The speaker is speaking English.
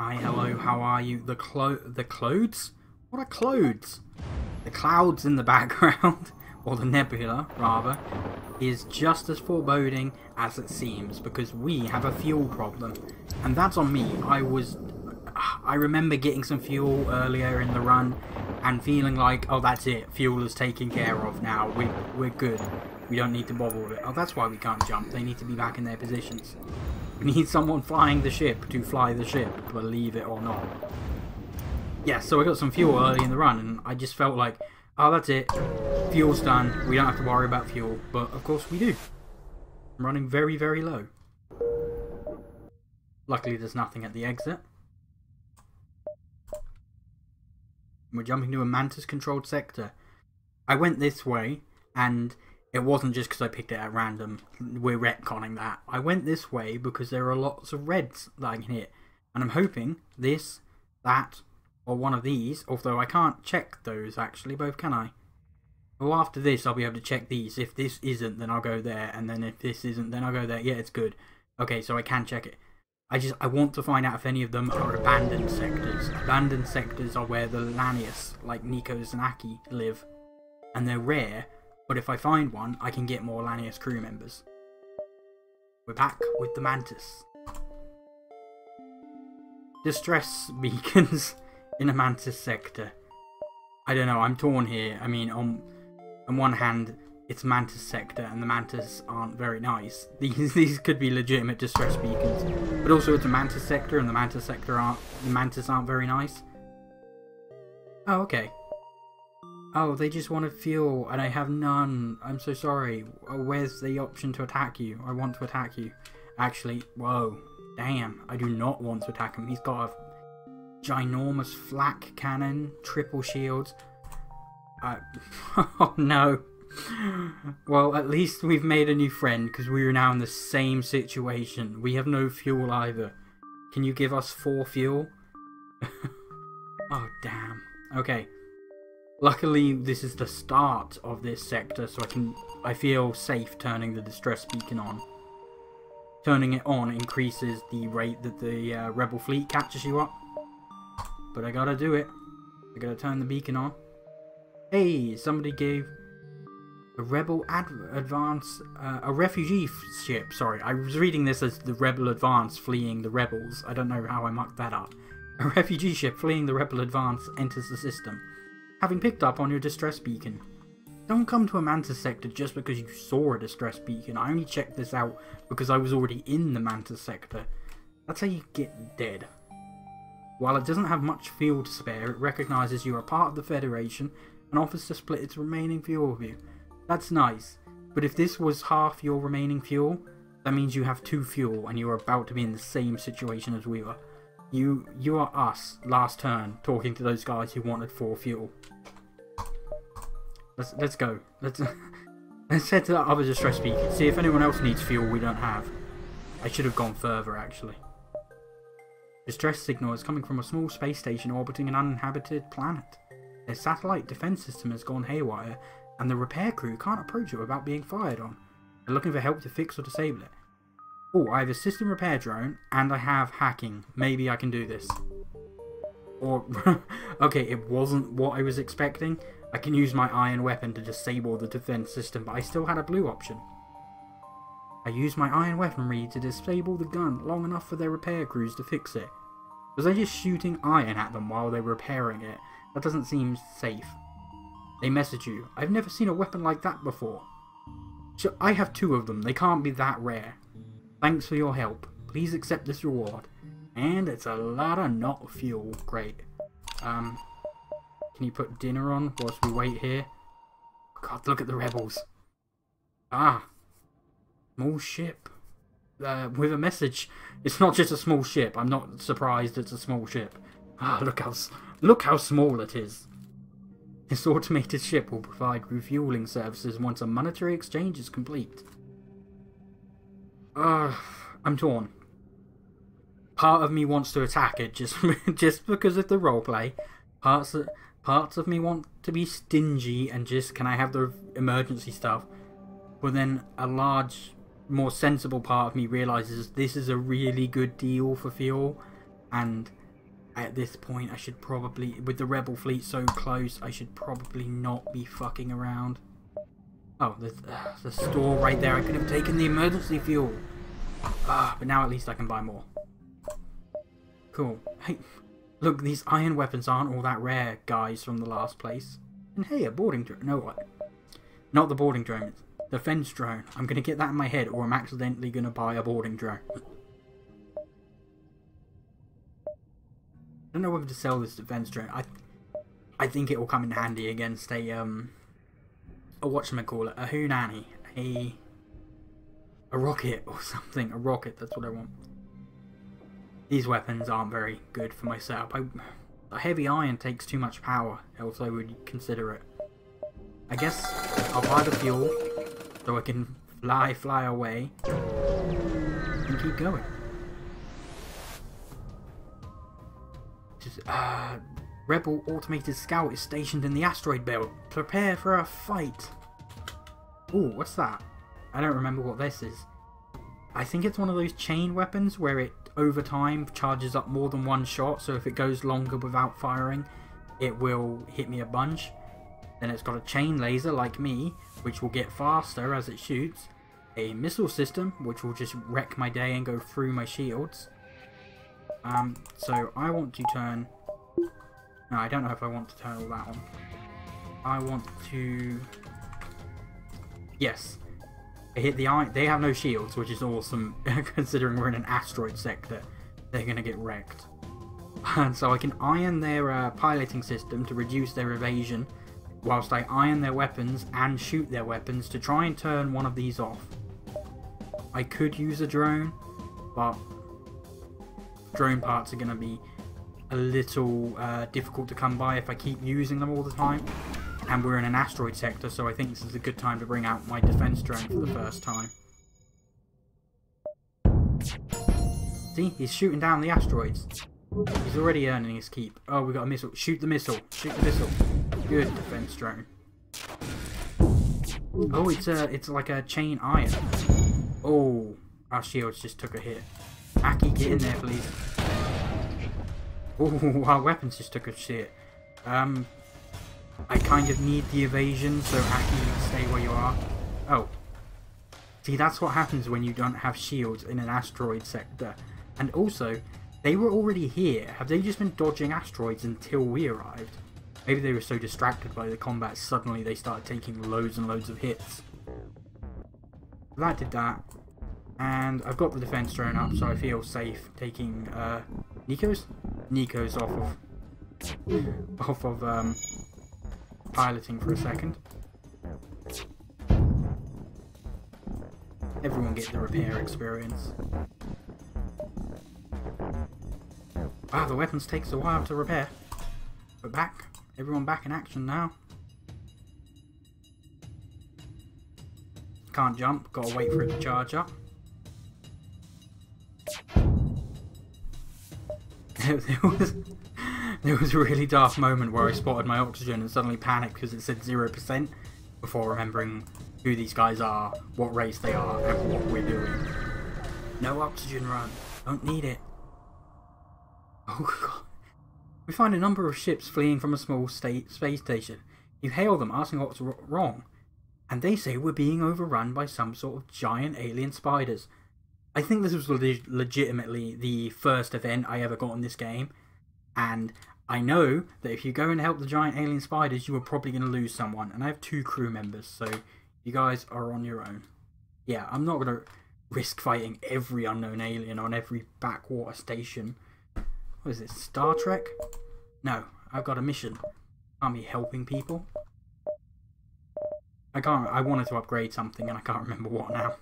Hi, hello, how are you? The clo the clothes? What are clothes? The clouds in the background, or the nebula, rather, is just as foreboding as it seems because we have a fuel problem. And that's on me. I was. I remember getting some fuel earlier in the run and feeling like, oh, that's it. Fuel is taken care of now. We, we're good. We don't need to bother with it. Oh, that's why we can't jump. They need to be back in their positions. Need someone flying the ship to fly the ship, believe it or not. Yeah, so I got some fuel early in the run, and I just felt like, oh, that's it. Fuel's done. We don't have to worry about fuel. But, of course, we do. I'm running very, very low. Luckily, there's nothing at the exit. We're jumping to a Mantis-controlled sector. I went this way, and it wasn't just because I picked it at random. We're retconning that. I went this way because there are lots of reds that I can hit. And I'm hoping this, that, or one of these, although I can't check those actually, both can I? Well, after this, I'll be able to check these. If this isn't, then I'll go there. And then if this isn't, then I'll go there. Yeah, it's good. Okay, so I can check it. I just, I want to find out if any of them are abandoned sectors. Abandoned sectors are where the Lanius, like Nekose and Aki, live. And they're rare, but if I find one, I can get more Lanius crew members. We're back with the Mantis. Distress beacons in a Mantis sector. I don't know, I'm torn here. I mean, on, on one hand, it's Mantis sector and the Mantis aren't very nice. These these could be legitimate distress beacons. But also it's a Mantis sector and the Mantis sector aren't the Mantis aren't very nice. Oh, okay. Oh, they just wanted fuel, and I have none. I'm so sorry. Oh, where's the option to attack you? I want to attack you. Actually, whoa. Damn, I do not want to attack him. He's got a ginormous flak cannon, triple shields. Uh, oh no. Well, at least we've made a new friend, because we are now in the same situation. We have no fuel either. Can you give us four fuel? oh, damn. Okay. Luckily, this is the start of this sector, so I can I feel safe turning the distress beacon on. Turning it on increases the rate that the uh, rebel fleet catches you up. But I gotta do it. I gotta turn the beacon on. Hey, somebody gave a rebel ad advance, uh, a refugee ship. Sorry, I was reading this as the rebel advance fleeing the rebels. I don't know how I mucked that up. A refugee ship fleeing the rebel advance enters the system having picked up on your distress beacon. Don't come to a Mantis sector just because you saw a distress beacon. I only checked this out because I was already in the Mantis sector. That's how you get dead. While it doesn't have much fuel to spare, it recognises you are a part of the Federation and offers to split its remaining fuel with you. That's nice, but if this was half your remaining fuel, that means you have two fuel and you are about to be in the same situation as we were. You you are us last turn talking to those guys who wanted four fuel. Let's let's go. Let's let's head to that other distress beacon. See if anyone else needs fuel we don't have. I should have gone further actually. Distress signal is coming from a small space station orbiting an uninhabited planet. Their satellite defense system has gone haywire, and the repair crew can't approach it without being fired on. They're looking for help to fix or disable it. Oh, I have a system repair drone and I have hacking. Maybe I can do this. Or, okay, it wasn't what I was expecting. I can use my ion weapon to disable the defense system, but I still had a blue option. I used my ion weaponry to disable the gun long enough for their repair crews to fix it. Was I just shooting ion at them while they were repairing it? That doesn't seem safe. They message you. I've never seen a weapon like that before. So I have two of them. They can't be that rare. Thanks for your help. Please accept this reward. And it's a lot of not fuel. Great. Um, can you put dinner on whilst we wait here? God, look at the rebels. Ah. Small ship. Uh, with a message. It's not just a small ship. I'm not surprised it's a small ship. Ah, look how, look how small it is. This automated ship will provide refueling services once a monetary exchange is complete. Uh, I'm torn. Part of me wants to attack it just just because of the roleplay. Parts of, parts of me want to be stingy and just can I have the emergency stuff. But then a large, more sensible part of me realizes this is a really good deal for fuel, and At this point, I should probably, with the rebel fleet so close, I should probably not be fucking around. Oh, there's uh, the store right there. I could have taken the emergency fuel. Ah, but now at least I can buy more. Cool. Hey, look, these ion weapons aren't all that rare, guys, from the last place. And hey, a boarding drone. No, what? Not the boarding drone. The fence drone. I'm going to get that in my head or I'm accidentally going to buy a boarding drone. I don't know whether to sell this defense drone. I I think it will come in handy against a um a whatchamacallit, a Hunani, a a rocket or something. A rocket, that's what I want. These weapons aren't very good for my setup. I, a heavy ion takes too much power, else I would consider it. I guess I'll buy the fuel so I can fly, fly away and keep going. Just, uh, Rebel automated scout is stationed in the asteroid belt. Prepare for a fight. Ooh, what's that? I don't remember what this is. I think it's one of those chain weapons where it, over time, charges up more than one shot, so if it goes longer without firing, it will hit me a bunch. Then it's got a chain laser, like me, which will get faster as it shoots. A missile system, which will just wreck my day and go through my shields. Um, so I want to turn... No, I don't know if I want to turn all that on. I want to... Yes. I hit the eye. They have no shields, which is awesome, considering we're in an asteroid sector. They're going to get wrecked. And so I can ion their uh, piloting system to reduce their evasion, whilst I ion their weapons and shoot their weapons to try and turn one of these off. I could use a drone, but drone parts are going to be a little uh, difficult to come by if I keep using them all the time. And we're in an asteroid sector, so I think this is a good time to bring out my defense drone for the first time. See, he's shooting down the asteroids. He's already earning his keep. Oh, we got a missile. Shoot the missile. Shoot the missile. Good defense drone. Oh, it's a, it's like a chain ion. Oh, our shields just took a hit. Aki, get in there, please. Oh, our weapons just took a shit. Um, I kind of need the evasion, so Aki, stay where you are. Oh. See, that's what happens when you don't have shields in an asteroid sector. And also, they were already here. Have they just been dodging asteroids until we arrived? Maybe they were so distracted by the combat, suddenly they started taking loads and loads of hits. That did that. And I've got the defense drone up, so I feel safe taking uh, Nekose? Nekose off of off of um, piloting for a second. Everyone get the repair experience. Wow, the weapons takes a while to repair. We're back. Everyone back in action now. Can't jump, gotta wait for it to charge up. there was there was a really dark moment where I spotted my oxygen and suddenly panicked because it said zero percent before remembering who these guys are, what race they are, and what we're doing. No oxygen run. Don't need it. Oh god. We find a number of ships fleeing from a small state space station. You hail them asking what's wrong, and they say we're being overrun by some sort of giant alien spiders. I think this was legitimately the first event I ever got in this game, and I know that if you go and help the giant alien spiders, you are probably going to lose someone. And I have two crew members, so you guys are on your own. Yeah, I'm not going to risk fighting every unknown alien on every backwater station. What is this, Star Trek? No, I've got a mission. Can't be helping people. I can't, I wanted to upgrade something and I can't remember what now.